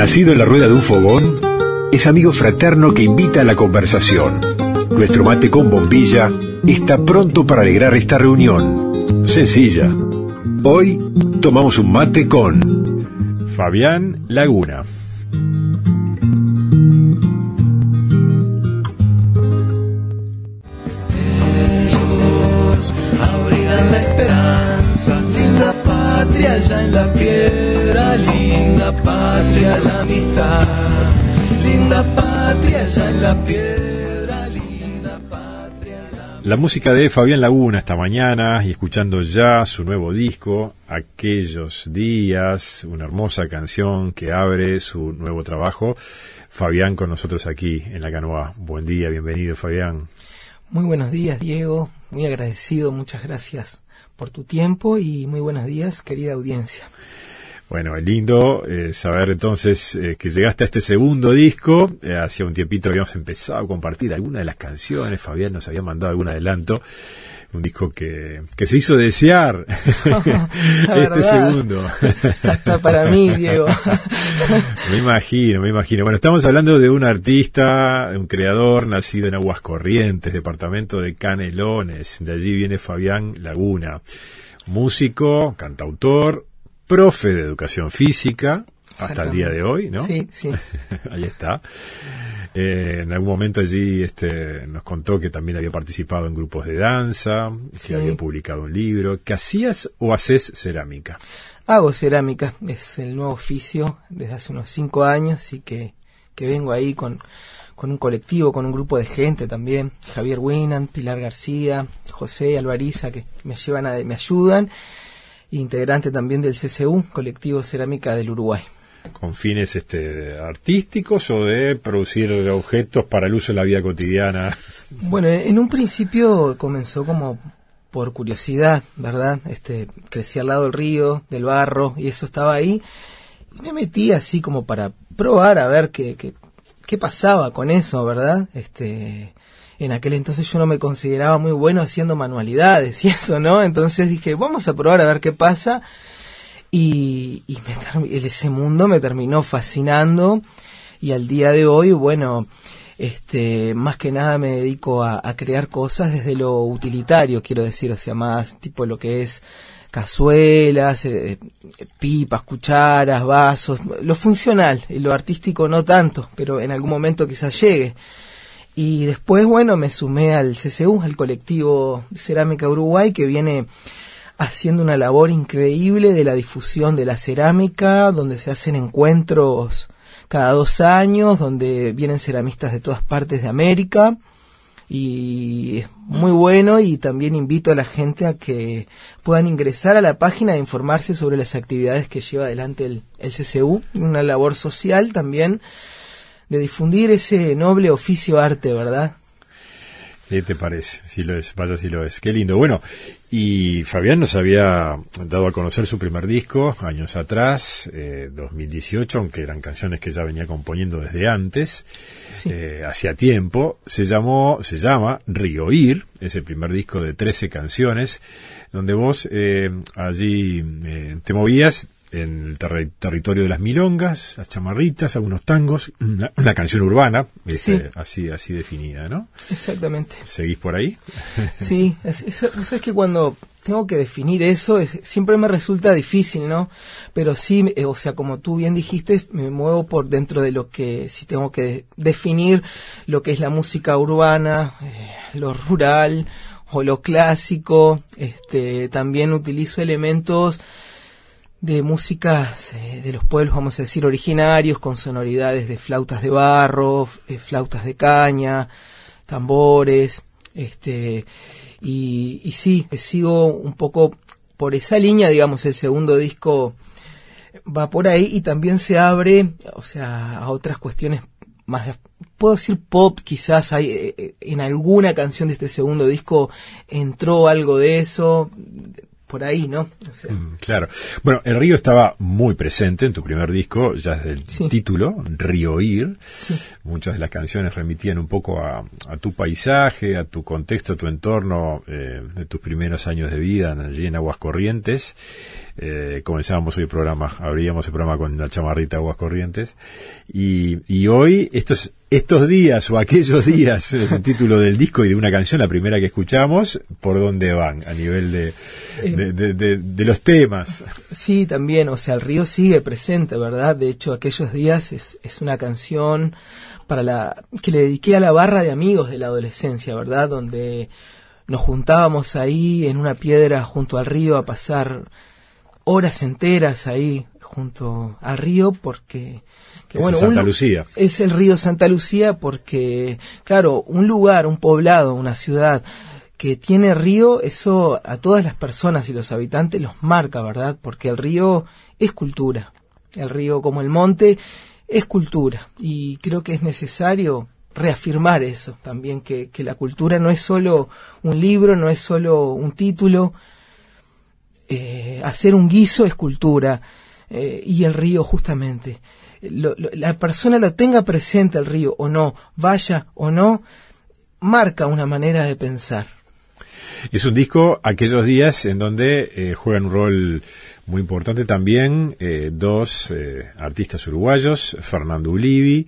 Nacido en la rueda de un fogón, es amigo fraterno que invita a la conversación. Nuestro mate con bombilla está pronto para alegrar esta reunión. Sencilla. Hoy tomamos un mate con Fabián Laguna. Ellos abrigan la esperanza, linda patria ya en la linda patria la amistad, linda patria ya en la piedra, linda patria la La música de Fabián Laguna esta mañana y escuchando ya su nuevo disco, Aquellos Días, una hermosa canción que abre su nuevo trabajo. Fabián con nosotros aquí en la canoa. Buen día, bienvenido Fabián. Muy buenos días, Diego. Muy agradecido, muchas gracias por tu tiempo y muy buenos días, querida audiencia. Bueno, es lindo eh, saber entonces eh, que llegaste a este segundo disco. Eh, hacía un tiempito habíamos empezado a compartir algunas de las canciones. Fabián nos había mandado algún adelanto. Un disco que, que se hizo desear este verdad. segundo. Hasta para mí, Diego. me imagino, me imagino. Bueno, estamos hablando de un artista, de un creador nacido en Aguascorrientes, departamento de Canelones. De allí viene Fabián Laguna. Músico, cantautor, profe de educación física, hasta el día de hoy, ¿no? Sí, sí. Ahí está. Eh, en algún momento allí este, nos contó que también había participado en grupos de danza, Sí. que había publicado un libro. ¿Qué hacías o haces cerámica? Hago cerámica, es el nuevo oficio desde hace unos cinco años, así que, que vengo ahí con, con un colectivo, con un grupo de gente también, Javier Winan, Pilar García, José Alvariza, que me llevan a, me ayudan, integrante también del CCU, Colectivo Cerámica del Uruguay. ¿Con fines este, artísticos o de producir objetos para el uso en la vida cotidiana? Bueno, en un principio comenzó como por curiosidad, ¿verdad? Este, crecí al lado del río, del barro, y eso estaba ahí. Y me metí así como para probar a ver qué, qué, qué pasaba con eso, ¿verdad? Este, en aquel entonces yo no me consideraba muy bueno haciendo manualidades y eso, ¿no? Entonces dije, vamos a probar a ver qué pasa. Y, y me ese mundo me terminó fascinando. Y al día de hoy, bueno, este, más que nada me dedico a, crear cosas desde lo utilitario, quiero decir, o sea, más tipo lo que es cazuelas, eh, eh, pipas, cucharas, vasos, lo funcional, lo artístico no tanto, pero en algún momento quizás llegue. Y después, bueno, me sumé al CCU, al colectivo Cerámica Uruguay, que viene haciendo una labor increíble de la difusión de la cerámica, donde se hacen encuentros cada dos años, donde vienen ceramistas de todas partes de América. Y es muy bueno y también invito a la gente a que puedan ingresar a la página e informarse sobre las actividades que lleva adelante el, el CCU, una labor social también de difundir ese noble oficio arte, ¿verdad? ¿Qué te parece? Si lo es, vaya si lo es. Qué lindo. Bueno, y Fabián nos había dado a conocer su primer disco años atrás, eh, 2018, aunque eran canciones que ya venía componiendo desde antes, Sí. eh, hacía tiempo. Se llamó, se llama Rioír, es el primer disco de 13 canciones, donde vos eh, allí eh, te movías en el terri- territorio de las milongas, las chamarritas, algunos tangos, una, una canción urbana, es, Sí. eh, así, así definida, ¿no? Exactamente. ¿Seguís por ahí? Sí, es, es, es- que cuando tengo que definir eso, es- siempre me resulta difícil, ¿no? Pero sí, eh, o sea, como tú bien dijiste, me muevo por dentro de lo que, si tengo que definir lo que es la música urbana, eh, lo rural o lo clásico, este, también utilizo elementos de músicas eh, de los pueblos, vamos a decir, originarios, con sonoridades de flautas de barro, eh, flautas de caña, tambores, este, y, y sí, eh, sigo un poco por esa línea, digamos, el segundo disco va por ahí y también se abre, o sea, a otras cuestiones más, puedo decir pop, quizás hay, eh, en alguna canción de este segundo disco entró algo de eso, por ahí, ¿no? O sea, Mm, Claro. Bueno, el río estaba muy presente en tu primer disco, ya desde el Sí. título, Río Ir. Muchas de las canciones remitían un poco a, a tu paisaje, a tu contexto, a tu entorno eh, de tus primeros años de vida allí en Aguas Corrientes. Eh, comenzábamos hoy el programa, abríamos el programa con la chamarrita Aguas Corrientes. Y, y hoy, estos, estos días o aquellos días, es el título del disco y de una canción, la primera que escuchamos, ¿por dónde van a nivel de, de, de- de- de los temas? Sí, también, o sea, el río sigue presente, ¿verdad? De hecho, aquellos días es, es una canción para la que le dediqué a la barra de amigos de la adolescencia, ¿verdad? Donde nos juntábamos ahí en una piedra junto al río a pasar horas enteras ahí junto al río porque que, Es en un Santa lu- Lucía. es el río Santa Lucía porque, claro, un lugar, un poblado, una ciudad que tiene río, eso a todas las personas y los habitantes los marca, ¿verdad? Porque el río es cultura. El río, como el monte, es cultura. Y creo que es necesario reafirmar eso también, que, que la cultura no es solo un libro, no es solo un título. Eh, hacer un guiso es cultura. Eh, y el río, justamente. La persona lo tenga presente el río o no, vaya o no, marca una manera de pensar. Es un disco aquellos días en donde eh, juegan un rol muy importante también eh, dos eh, artistas uruguayos, Fernando Ulivi,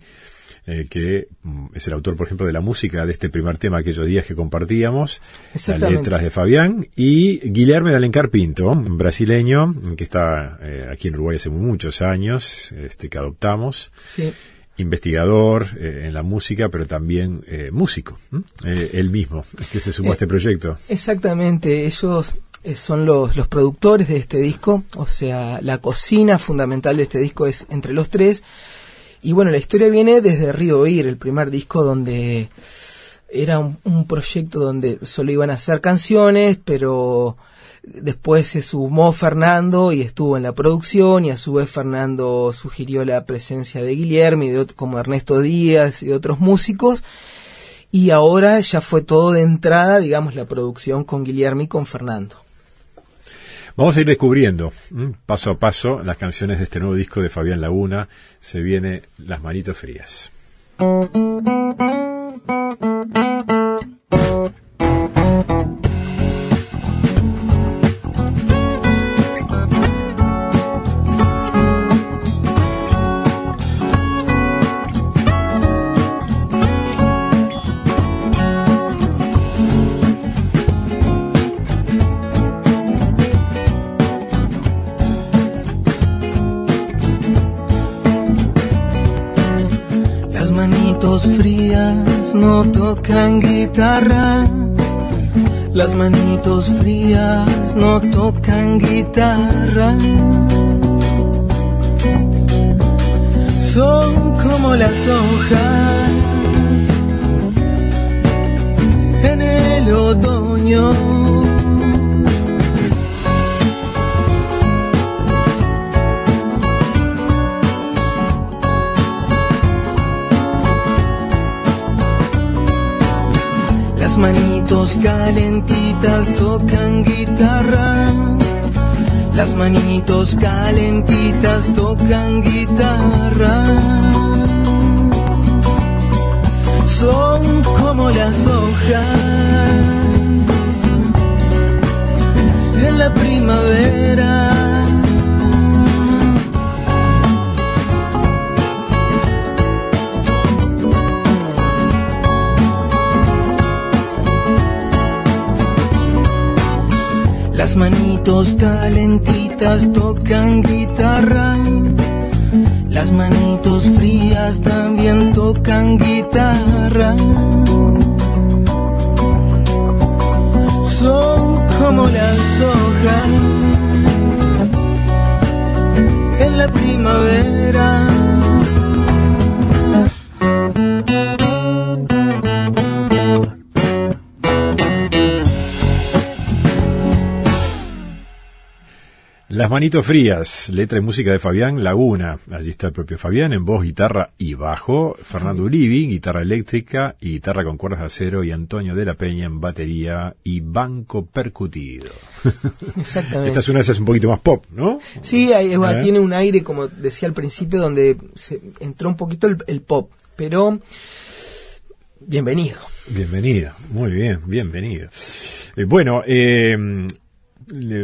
eh, que mm, es el autor, por ejemplo, de la música de este primer tema aquellos días que compartíamos, las letras de Fabián, y Guilherme de Alencar Pinto, un brasileño que está eh, aquí en Uruguay hace muchos años, este, que adoptamos Sí. investigador eh, en la música, pero también eh, músico. Eh, él mismo, que se sumó a este proyecto. Exactamente, ellos son los, los productores de este disco, o sea, la cocina fundamental de este disco es entre los tres. Y bueno, la historia viene desde Río Ir, el primer disco donde era un, proyecto donde solo iban a hacer canciones, pero después se sumó Fernando y estuvo en la producción y a su vez Fernando sugirió la presencia de Guillermo y de como Ernesto Díaz y otros músicos. Y ahora ya fue todo de entrada, digamos, la producción con Guillermo y con Fernando. Vamos a ir descubriendo paso a paso las canciones de este nuevo disco de Fabián Laguna. Se viene Las Manitos Frías. Frías no tocan guitarra. Las manitos frías no tocan guitarra. Son como las hojas en el otoño. Manitos calentitas tocan guitarra. Las manitos calentitas tocan guitarra. Son como las hojas en la primavera. Las manitos calentitas tocan guitarra. Las manitos frías también tocan guitarra. Son como las hojas en la primavera. Manitos frías, letra y música de Fabián Laguna. Allí está el propio Fabián en voz, guitarra y bajo. Fernando Ulivi, guitarra eléctrica y guitarra con cuerdas de acero. Y Antonio de la Peña en batería y banco percutido. Exactamente. Esta es una de esas un poquito más pop, ¿no? Sí, ahí ¿Eh? tiene un aire, como decía al principio, donde se entró un poquito el, el pop. Pero, bienvenido. Bienvenido, muy bien, bienvenido. Eh, bueno, eh,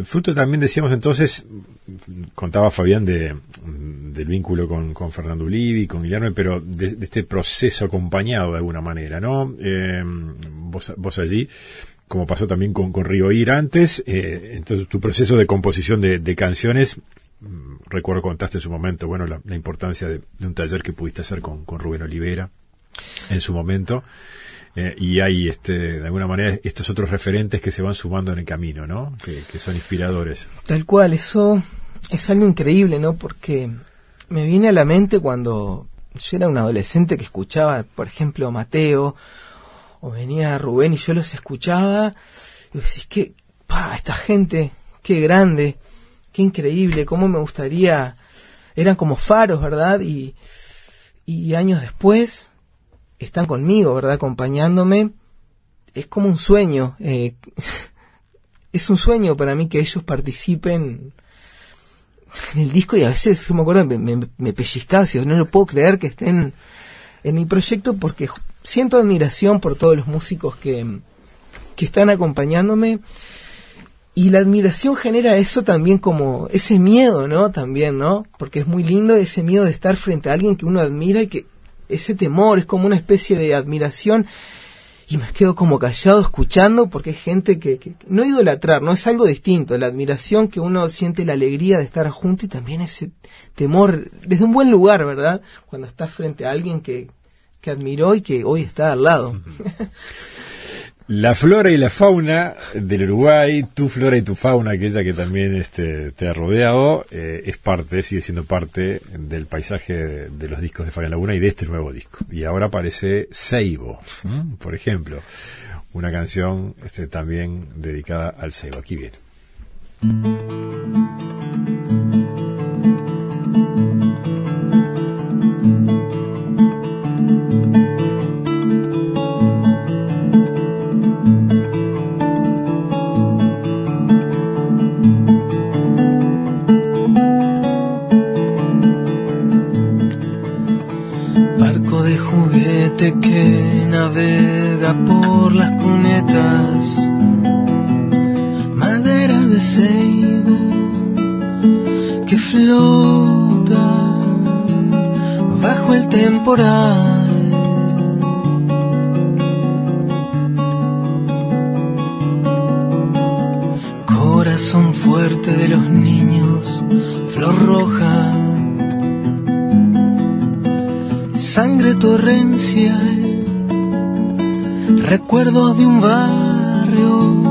fruto también decíamos entonces, contaba Fabián de, del vínculo con, con Fernando Ulivi, con Guillermo, pero de, de este proceso acompañado de alguna manera, ¿no? Eh, vos, vos allí, como pasó también con, con Río Ir antes, eh, entonces tu proceso de composición de, de canciones, mm, recuerdo contaste en su momento, bueno, la, la importancia de, de un taller que pudiste hacer con, con Rubén Olivera en su momento. Eh, y hay, este, de alguna manera, estos otros referentes que se van sumando en el camino, ¿no? Que, son inspiradores. Tal cual, eso es algo increíble, ¿no? Porque me viene a la mente cuando yo era un adolescente que escuchaba, por ejemplo, a Mateo, o venía Rubén y yo los escuchaba, y decís, que, pa, esta gente, qué grande, qué increíble, cómo me gustaría, eran como faros, ¿verdad? Y, y años después están conmigo, ¿verdad? Acompañándome. Es como un sueño. eh, es un sueño para mí que ellos participen en el disco y a veces yo me acuerdo me, me, me pellizcaba, no lo puedo creer que estén en mi proyecto porque siento admiración por todos los músicos que, que están acompañándome y la admiración genera eso también como ese miedo, ¿no? También, ¿no? Porque es muy lindo ese miedo de estar frente a alguien que uno admira y que ese temor es como una especie de admiración y me quedo como callado escuchando porque hay gente que, que- no idolatrar, no es algo distinto, la admiración que uno siente la alegría de estar junto y también ese temor desde un buen lugar, ¿verdad? Cuando estás frente a alguien que, que admiró y que hoy está al lado. La flora y la fauna del Uruguay, tu flora y tu fauna, aquella que también este, te ha rodeado, eh, es parte, sigue siendo parte del paisaje de, los discos de Fabián Laguna y de este nuevo disco. Y ahora aparece Seibo, por ejemplo, una canción este, también dedicada al Seibo. Aquí viene. Navega por las cunetas, madera de ceibo que flota bajo el temporal. Corazón fuerte de los niños, flor roja sangre torrencial, recuerdos de un barrio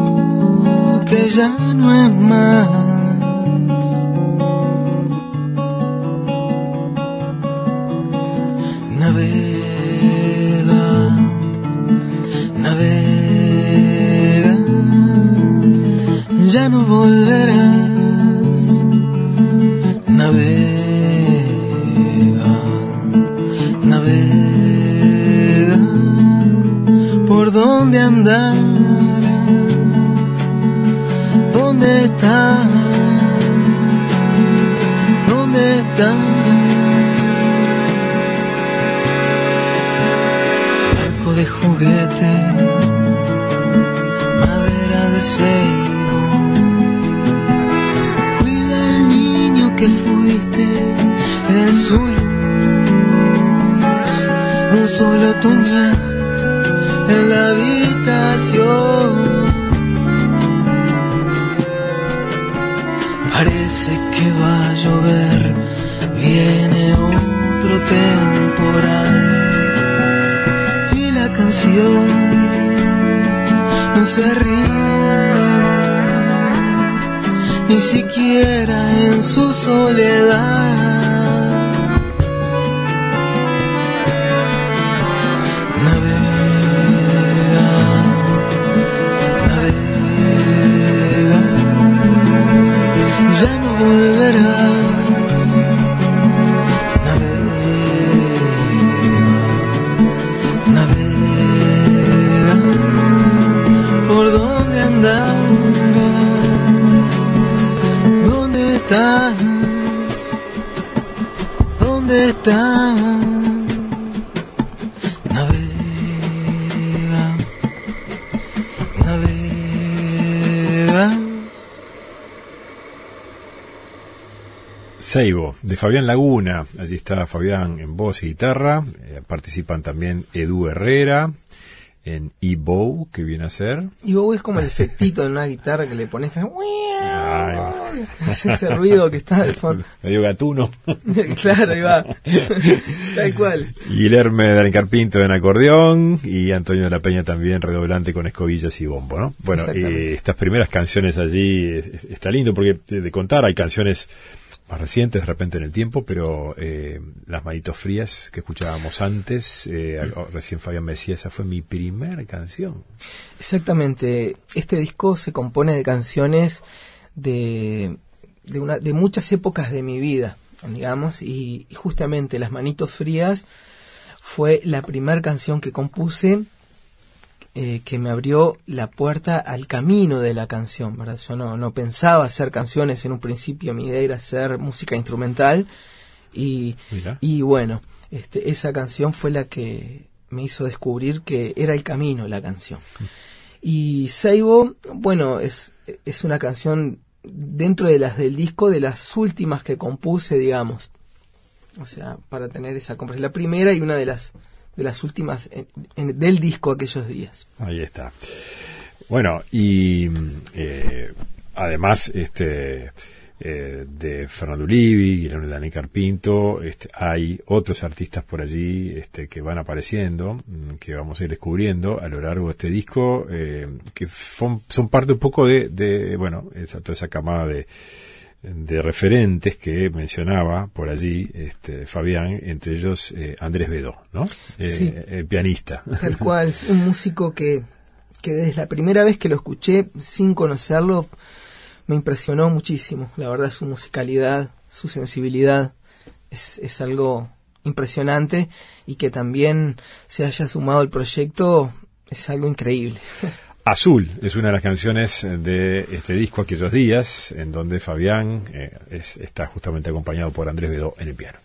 que ya no es más. De juguete madera de ceibo cuida al niño que fuiste es un un solo tuñal en la habitación. Parece que va a llover, viene otro temporal no se ríe ni siquiera en su soledad. Seibo, de Fabián Laguna. Allí está Fabián en voz y guitarra. Eh, participan también Edu Herrera en E-Bow, que viene a ser. Vos es como el efectito de una guitarra que le pones que Ay, ese ruido que está de fondo. Medio gatuno. claro, ahí va. Tal cual. Guilherme Darencarpinto en acordeón y Antonio de la Peña también redoblante con escobillas y bombo, ¿no? Bueno, eh, estas primeras canciones allí eh, está lindo porque de contar hay canciones más recientes de repente en el tiempo, pero eh, las manitos frías que escuchábamos antes, eh, al- recién Fabián me decía, esa fue mi primer canción. Exactamente. Este disco se compone de canciones de, de, una, de muchas épocas de mi vida, digamos, y justamente Las Manitos Frías fue la primera canción que compuse eh, que me abrió la puerta al camino de la canción, ¿verdad? Yo no, no pensaba hacer canciones en un principio, mi idea era hacer música instrumental y, Mira. y bueno, este, esa canción fue la que me hizo descubrir que era el camino la canción. Y Seibo, bueno, es, es una canción dentro de las del disco, de las últimas que compuse, digamos. O sea, para tener esa compra. Es la primera y una de las de las últimas en- en- del disco aquellos días. Ahí está. Bueno, y eh, además este eh, de Fernando Ulivi, Guillermo Dani Carpinto, este, hay otros artistas por allí este, que van apareciendo, mm, que vamos a ir descubriendo a lo largo de este disco, eh, que son, son parte un poco de, de bueno, esa, toda esa camada de, de referentes que mencionaba por allí este, Fabián, entre ellos eh, Andrés Bedó, ¿no? Eh, Sí. el pianista. Tal cual, un músico que, que desde la primera vez que lo escuché sin conocerlo me impresionó muchísimo. La verdad, su musicalidad, su sensibilidad es, es algo impresionante y que también se haya sumado al proyecto es algo increíble. Azul es una de las canciones de este disco aquellos días, en donde Fabián eh, es- está justamente acompañado por Andrés Bedó en el piano.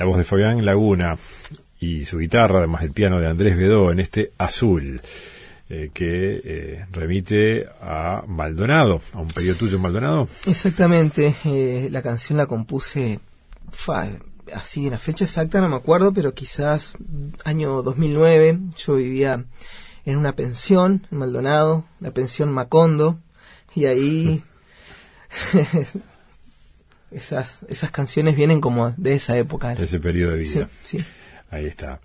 La voz de Fabián Laguna y su guitarra, además el piano de Andrés Bedó en este Azul, eh, que eh, remite a Maldonado, a un periodo tuyo en Maldonado. Exactamente, eh, la canción la compuse, fa, así, la fecha exacta no me acuerdo, pero quizás año 2009, yo vivía en una pensión en Maldonado, la pensión Macondo, y ahí esas, esas canciones vienen como de esa época. de ese periodo de Sí, vida. sí. Ahí está.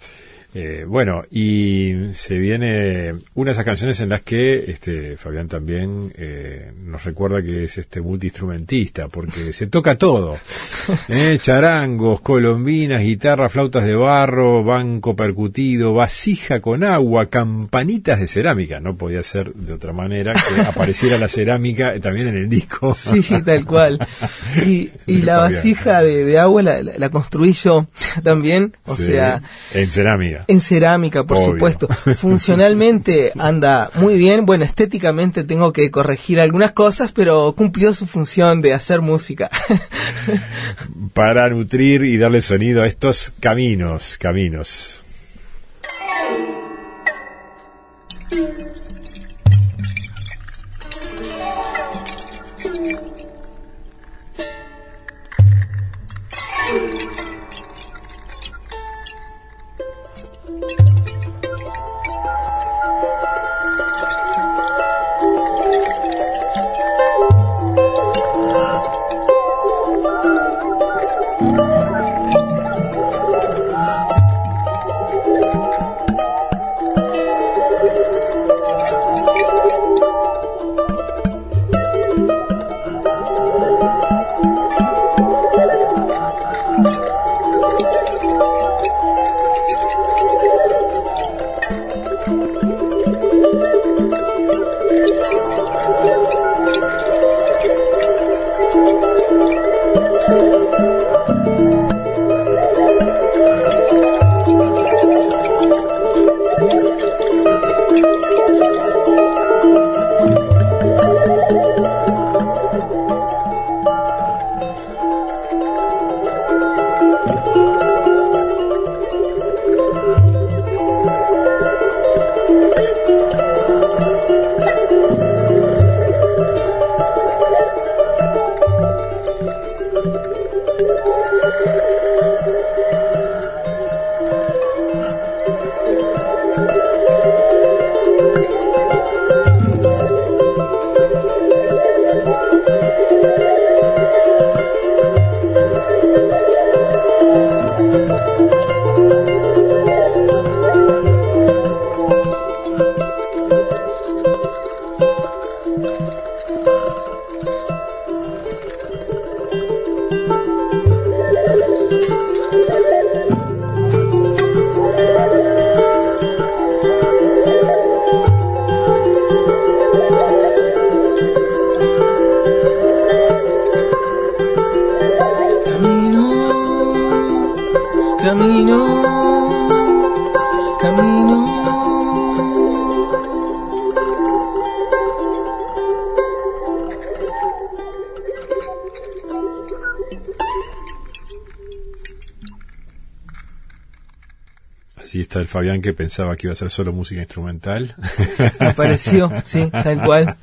Eh, bueno, y se viene una de esas canciones en las que este Fabián también eh, nos recuerda que es este multiinstrumentista, porque se toca todo. ¿eh? Charangos, colombinas, guitarra, flautas de barro, banco percutido, vasija con agua, campanitas de cerámica. No podía ser de otra manera que apareciera la cerámica también en el disco. Sí, tal cual. Y, y la Fabián. vasija de, de agua la, la- la construí yo también, o Sí, sea, en cerámica. En cerámica, por Obvio. supuesto. Funcionalmente anda muy bien. Bueno, estéticamente tengo que corregir algunas cosas, pero cumplió su función de hacer música. para nutrir y darle sonido a estos caminos, caminos. Fabián que pensaba que iba a ser solo música instrumental. Me pareció, sí, tal cual.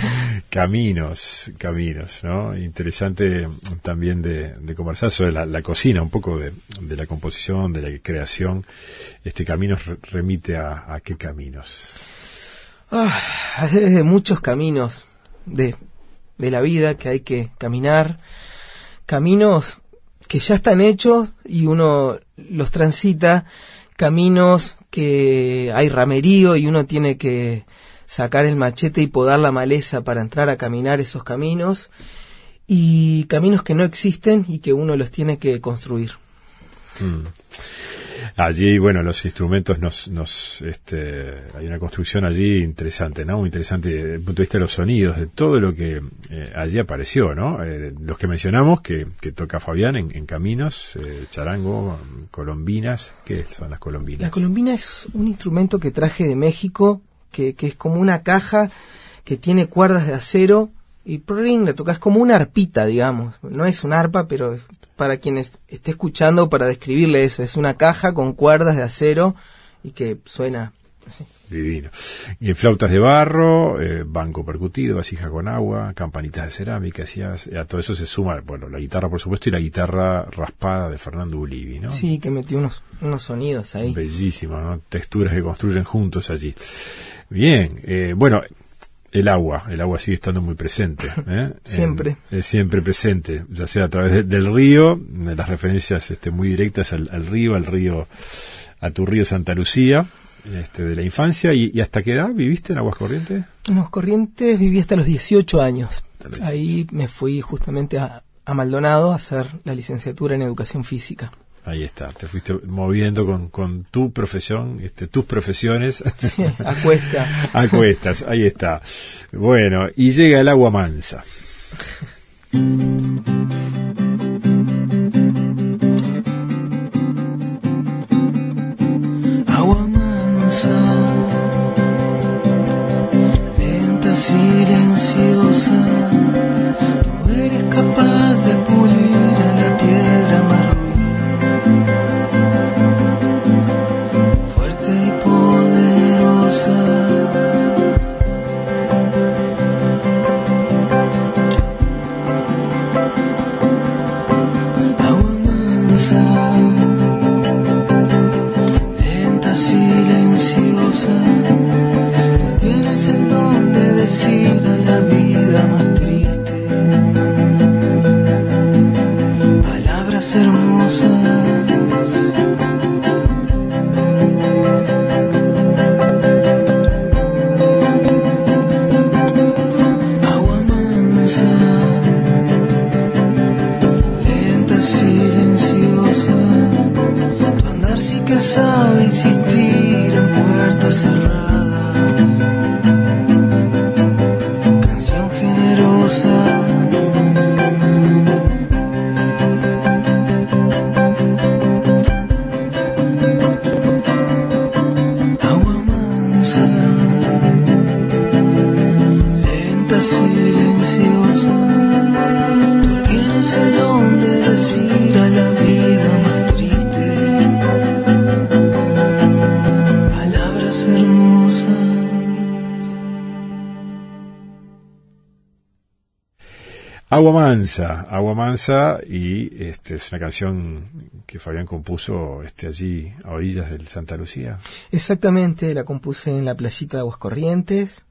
caminos, caminos, ¿no? Interesante también de, de conversar sobre la, la cocina, un poco de, de la composición, de la creación. Este camino re- remite a, a qué caminos. Ah, muchos caminos de, de la vida que hay que caminar, caminos que ya están hechos y uno los transita, caminos que hay ramerío y uno tiene que sacar el machete y podar la maleza para entrar a caminar esos caminos, y caminos que no existen y que uno los tiene que construir. Mm. Allí, bueno, los instrumentos nos, nos, este, hay una construcción allí interesante, ¿no? Muy interesante desde el punto de vista de los sonidos, de todo lo que eh, allí apareció, ¿no? Eh, los que mencionamos, que, que toca Fabián en, Caminos, eh, charango, colombinas, ¿qué son las colombinas? La colombina es un instrumento que traje de México, que, que es como una caja que tiene cuerdas de acero y pring, la tocas como una arpita, digamos. No es una arpa, pero para quien es- esté escuchando, para describirle eso, es una caja con cuerdas de acero y que suena así. Divino. Y en flautas de barro, eh, banco percutido, vasija con agua, campanitas de cerámica, decías, a todo eso se suma, bueno, la guitarra por supuesto y la guitarra raspada de Fernando Ulivi, ¿no? Sí, que metió unos, unos sonidos ahí. Bellísimo, ¿no? Texturas que construyen juntos allí. Bien, eh, bueno, el agua, el agua sigue estando muy presente. ¿eh? Siempre. En- es siempre presente, ya sea a través de- del río, de las referencias este, muy directas al, al río, al río a tu río Santa Lucía este, de la infancia. ¿Y, y hasta qué edad viviste en Aguascorrientes? En los Corrientes viví hasta los 18 años. Hasta los 18. Ahí me fui justamente a, a Maldonado a hacer la licenciatura en educación física. Ahí está, te fuiste moviendo con, con tu profesión, este, tus profesiones Sí, a cuesta. a cuestas, ahí está. Bueno, y llega el agua mansa. hermosas. Agua mansa, agua mansa, y este es una canción que Fabián compuso este allí a orillas del Santa Lucía. Exactamente, la compuse en la playita de Aguascorrientes.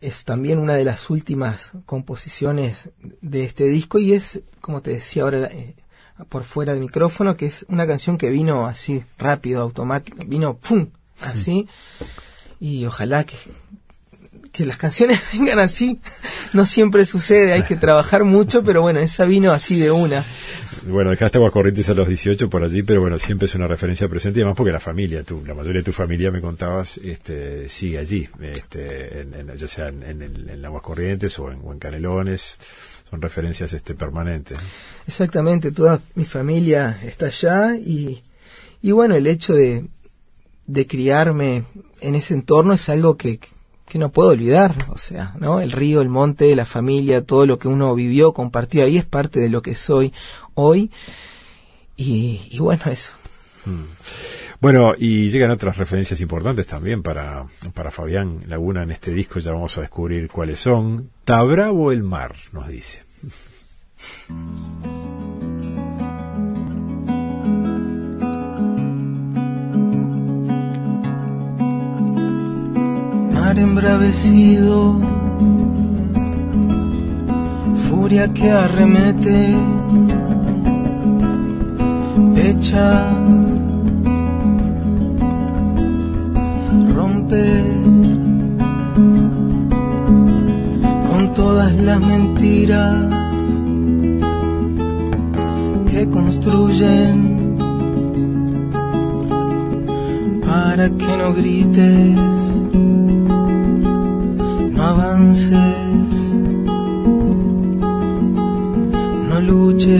Es también una de las últimas composiciones de este disco y es, como te decía ahora eh, por fuera del micrófono, que es una canción que vino así rápido, automático, vino ¡pum! así. Y ojalá que, que las canciones vengan así. No siempre sucede, hay que trabajar mucho, pero bueno, esa vino así de una. Bueno, dejaste Aguascorrientes a los 18 por allí, pero bueno, siempre es una referencia presente y además porque la familia, tú, la mayoría de tu familia, me contabas, este, sigue allí, este, en, en- ya sea en, en, en Aguascorrientes o en, o en Canelones, son referencias este, permanentes. Exactamente, toda mi familia está allá y, y bueno, el hecho de, de criarme en ese entorno es algo que, que no puedo olvidar, o sea, ¿no? El río, el monte, la familia, todo lo que uno vivió, compartió ahí es parte de lo que soy hoy y, bueno, eso. Bueno, y llegan otras referencias importantes también para, para Fabián Laguna en este disco, ya vamos a descubrir cuáles son. ¿Está bravo el mar? nos dice. Embravecido, furia que arremete, pecha, rompe con todas las mentiras que construyen para que no grites avances, no luches.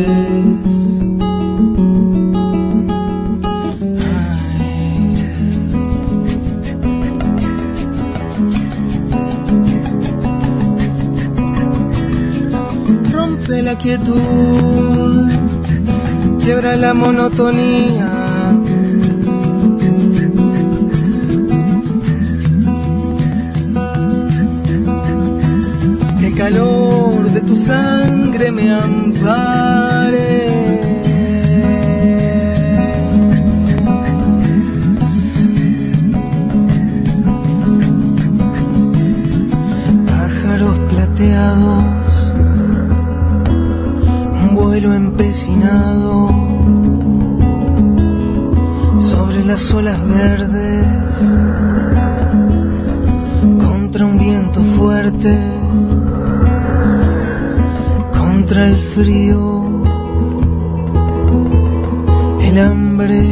Rompe la quietud, quiebra la monotonía. Calor de tu sangre me ampare. Pájaros plateados, un vuelo empecinado sobre sobre las olas verdes, contra un viento fuerte, el frío, el hambre,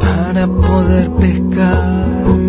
para poder pescar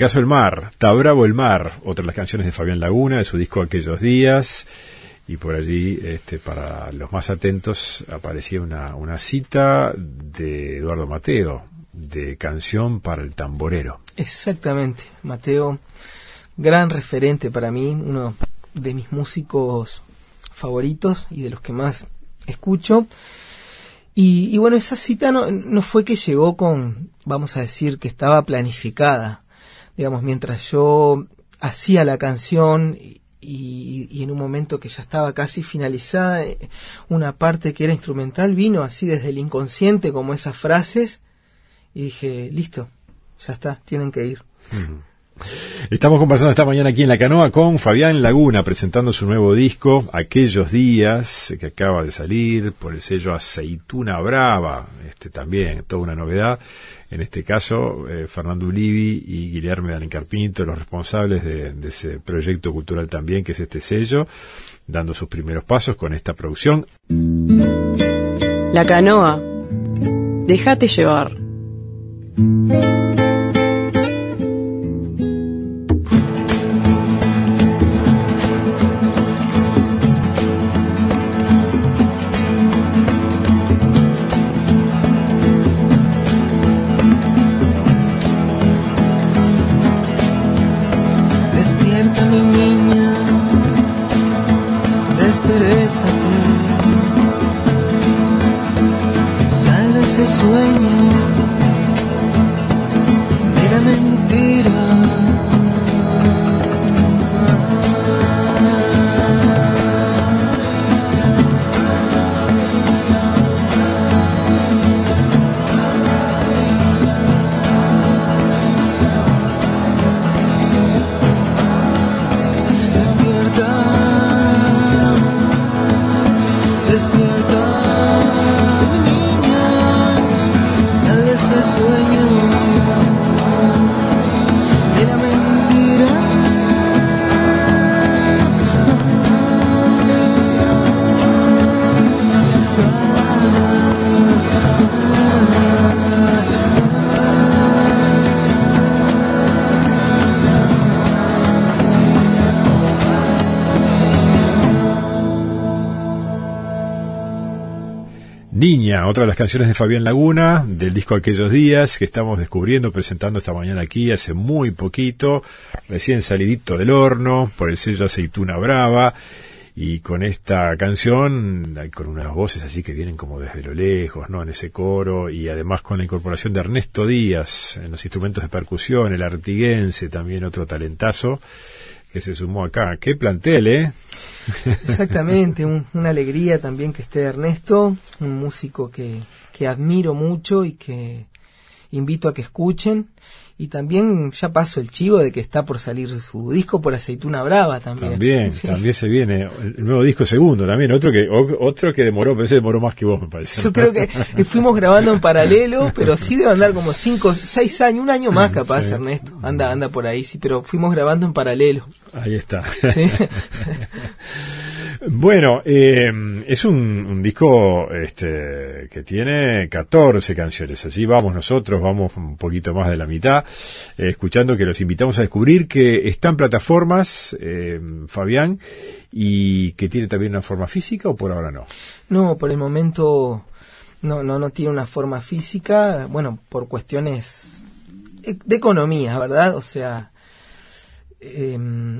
caso el mar, Está el mar, otra de las canciones de Fabián Laguna, de su disco Aquellos Días, y por allí, este, para los más atentos, aparecía una, una cita de Eduardo Mateo, de Canción para el Tamborero. Exactamente, Mateo, gran referente para mí, uno de mis músicos favoritos y de los que más escucho. Y, y bueno, esa cita no, no fue que llegó con, vamos a decir, que estaba planificada. Digamos, mientras yo hacía la canción y, en un momento que ya estaba casi finalizada, eh, una parte que era instrumental vino así desde el inconsciente como esas frases y dije, listo, ya está, tienen que ir. Estamos conversando esta mañana aquí en La Canoa con Fabián Laguna, presentando su nuevo disco, Aquellos Días, que acaba de salir por el sello Aceituna Brava, este también, toda una novedad. En este caso, eh, Fernando Ulivi y Guillermo Dalencarpinto, los responsables de, de ese proyecto cultural también, que es este sello, dando sus primeros pasos con esta producción. La canoa. Déjate llevar. Otra de las canciones de Fabián Laguna, del disco Aquellos Días, que estamos descubriendo, presentando esta mañana aquí, hace muy poquito, recién salidito del horno, por el sello Aceituna Brava, y con esta canción, con unas voces así que vienen como desde lo lejos, ¿no? En ese coro, y además con la incorporación de Ernesto Díaz en los instrumentos de percusión, el artiguense, también otro talentazo, que se sumó acá. ¡Qué plantel, eh! Exactamente, un- una alegría también que esté Ernesto, un músico que, que admiro mucho y que invito a que escuchen. Y también ya paso el chivo de que está por salir su disco por Aceituna Brava también. También, Sí. también se viene el nuevo disco segundo, también otro que otro que demoró, pero ese demoró más que vos, me parece. Yo creo que que fuimos grabando en paralelo, pero sí debe andar como cinco, seis años, un año más capaz, Sí. Ernesto. Anda, anda por ahí, sí, pero fuimos grabando en paralelo. Ahí está. Sí. Bueno, eh, es un, disco este, que tiene 14 canciones. Allí vamos nosotros, vamos un poquito más de la mitad, eh, escuchando que los invitamos a descubrir que están plataformas, eh, Fabián, y que tiene también una forma física o por ahora no. No, por el momento no, no, no tiene una forma física, bueno, por cuestiones de economía, ¿verdad? O sea, eh,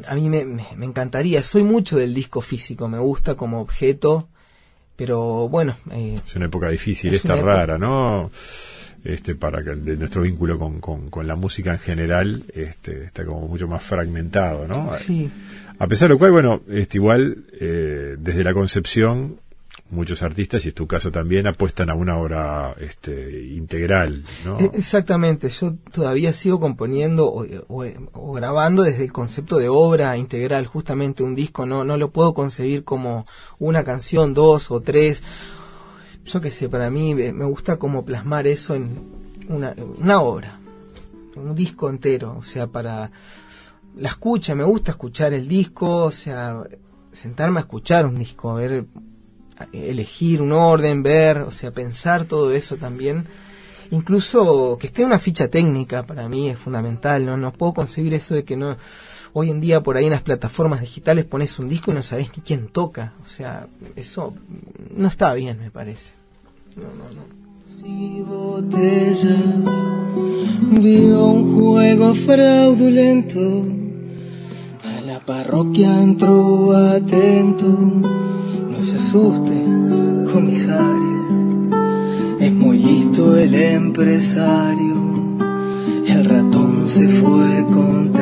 a mí me, me, encantaría, soy mucho del disco físico, me gusta como objeto, pero bueno, eh, Es una época difícil, Es esta una época- rara, ¿no? Este, para que de nuestro vínculo con, con, con la música en general este, está como mucho más fragmentado, ¿no? sí, A pesar de lo cual, bueno, este, igual, eh, desde la concepción, muchos artistas, y es tu caso también, apuestan a una obra este, integral, ¿no? E- Exactamente, yo todavía sigo componiendo o, o- grabando desde el concepto de obra integral, justamente un disco no, no lo puedo concebir como una canción, dos o tres, yo qué sé, para mí me gusta como plasmar eso en una, una obra, un disco entero, o sea, para la escucha, me gusta escuchar el disco, o sea, sentarme a escuchar un disco, ver, elegir un orden, ver, o sea, pensar todo eso también incluso que esté una ficha técnica para mí es fundamental, ¿no? No puedo concebir eso de que no hoy en día por ahí en las plataformas digitales pones un disco y no sabes ni quién toca, o sea, eso no está bien, me parece. No, no, no. y botellas vio un juego fraudulento a la parroquia entró atento no se asuste comisario es muy listo el empresario. El ratón se fue contento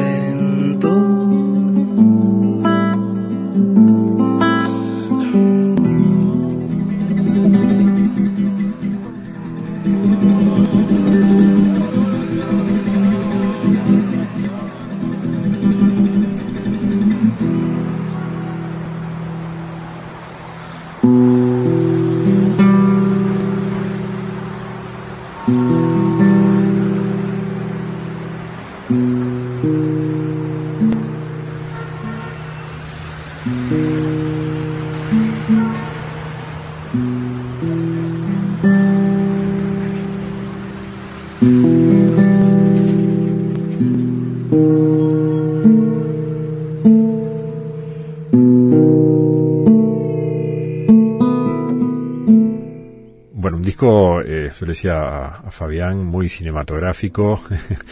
eh, yo le decía a, a Fabián, muy cinematográfico,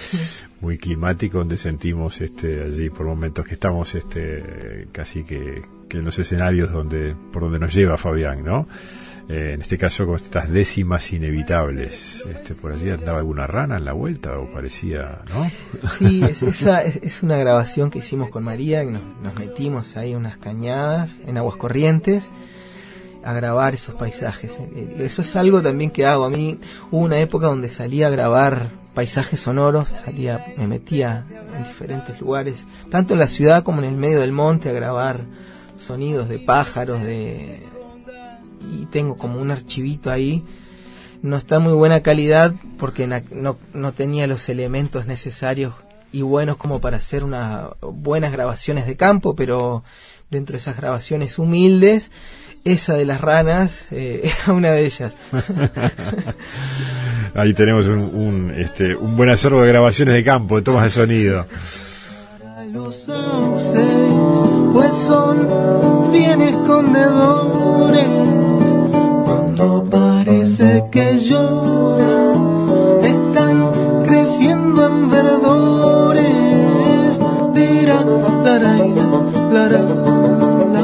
muy climático, donde sentimos este allí por momentos que estamos este casi que, que en los escenarios donde por donde nos lleva Fabián, ¿no? Eh, en este caso con estas décimas inevitables. Este, por allí andaba alguna rana en la vuelta o parecía, ¿no? Sí, es, esa es, una grabación que hicimos con María, que nos, nos metimos ahí unas cañadas en aguas corrientes a grabar esos paisajes. Eh, Eso es algo también que hago. A mí hubo una época donde salía a grabar paisajes sonoros, salía, me metía en diferentes lugares, tanto en la ciudad como en el medio del monte a grabar sonidos de pájaros, de y tengo como un archivito ahí. No está muy buena calidad porque no, no tenía los elementos necesarios y buenos como para hacer unas buenas grabaciones de campo, pero dentro de esas grabaciones humildes, esa de las ranas eh, era una de ellas. Ahí tenemos un, un, este, un buen acervo de grabaciones de campo, de tomas de sonido. Los sauces, pues son bien escondedores. Cuando parece que lloran, están creciendo en verdores. Dira, laraira, lara, la,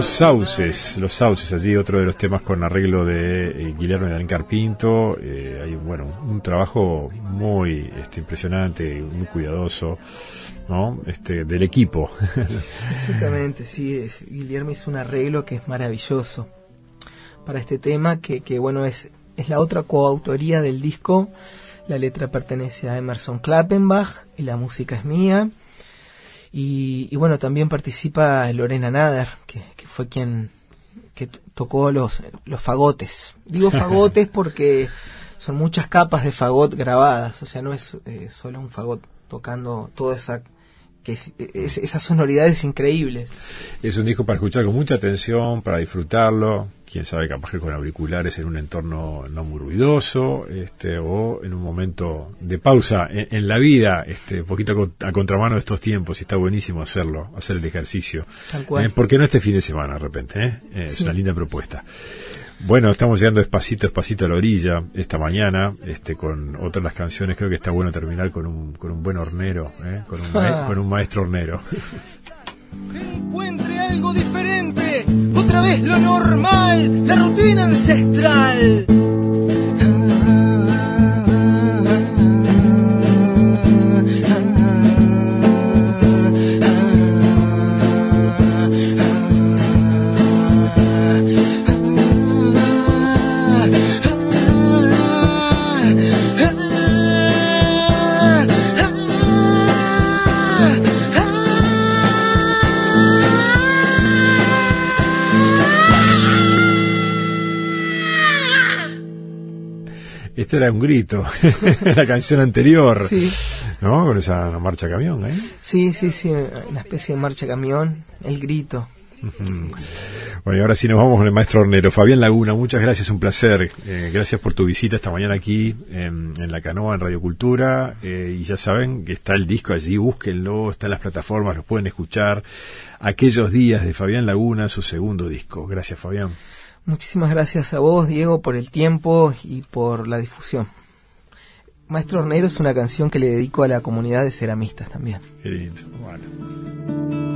Los sauces, los sauces, allí otro de los temas con arreglo de eh, Guillermo de Carpinto. Eh, hay, bueno, un trabajo muy este, impresionante, muy cuidadoso, ¿no? Este, del equipo. Exactamente, sí, Guillermo hizo un arreglo que es maravilloso para este tema, que, que bueno, es, es la otra coautoría del disco. La letra pertenece a Emerson Klappenbach y la música es mía. Y, y bueno, también participa Lorena Nader, que, que fue quien que tocó los, los fagotes. Digo fagotes porque son muchas capas de fagot grabadas, o sea, no es eh, solo un fagot tocando toda esa que es- es- esas sonoridades increíbles. Es un disco para escuchar con mucha atención, para disfrutarlo. Quién sabe, capaz que con auriculares en un entorno no muy ruidoso, este, o en un momento de pausa en, en la vida, este, poquito a con- a contramano de estos tiempos, y está buenísimo hacerlo, hacer el ejercicio. Tal cual. Eh, ¿Por qué no este fin de semana de repente? eh? Eh, Es una linda propuesta. Bueno, estamos llegando despacito, despacito a la orilla esta mañana, este, con otras de las canciones. Creo que está bueno terminar con un, con un buen hornero, ¿eh? con, un Ah. con un maestro hornero. Encuentre algo diferente, vez lo normal, la rutina ancestral. Este era un grito, la canción anterior, Sí. ¿no? Con esa marcha camión, ¿eh? Sí, sí, sí, una especie de marcha camión, el grito. Bueno, y ahora sí nos vamos con el maestro hornero. Fabián Laguna, muchas gracias, un placer. Eh, gracias por tu visita esta mañana aquí en, en La Canoa, en Radio Cultura. Eh, y ya saben que está el disco allí, búsquenlo, está en las plataformas, lo pueden escuchar. Aquellos días de Fabián Laguna, su segundo disco. Gracias, Fabián. Muchísimas gracias a vos, Diego, por el tiempo y por la difusión. Maestro Hornero es una canción que le dedico a la comunidad de ceramistas también. Bueno.